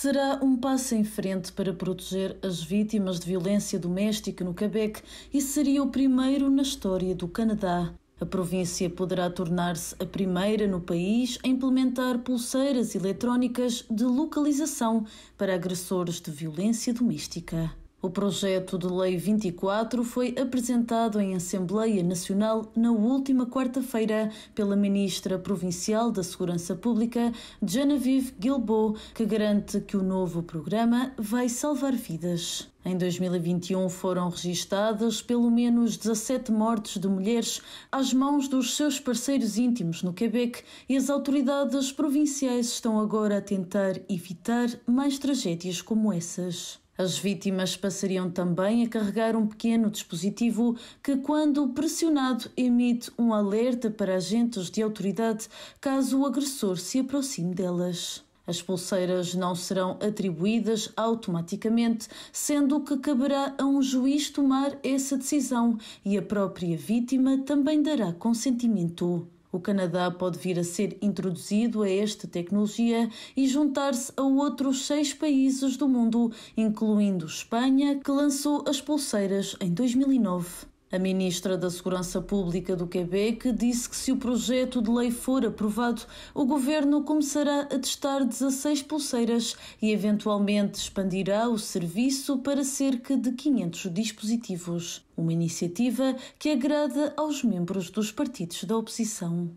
será um passo em frente para proteger as vítimas de violência doméstica no Quebec e seria o primeiro na história do Canadá. A província poderá tornar-se a primeira no país a implementar pulseiras eletrónicas de localização para agressores de violência doméstica. O projeto de Lei 24 foi apresentado em Assembleia Nacional na última quarta-feira pela Ministra Provincial da Segurança Pública, Genevieve Guilbeault, que garante que o novo programa vai salvar vidas. Em 2021 foram registadas pelo menos 17 mortes de mulheres às mãos dos seus parceiros íntimos no Quebec e as autoridades provinciais estão agora a tentar evitar mais tragédias como essas. As vítimas passariam também a carregar um pequeno dispositivo que, quando pressionado, emite um alerta para agentes de autoridade caso o agressor se aproxime delas. As pulseiras não serão atribuídas automaticamente, sendo que caberá a um juiz tomar essa decisão e a própria vítima também dará consentimento. O Canadá pode vir a ser introduzido a esta tecnologia e juntar-se a outros seis países do mundo, incluindo Espanha, que lançou as pulseiras em 2009. A ministra da Segurança Pública do Quebec disse que se o projeto de lei for aprovado, o governo começará a testar 16 pulseiras e eventualmente expandirá o serviço para cerca de 500 dispositivos. Uma iniciativa que agrada aos membros dos partidos da oposição.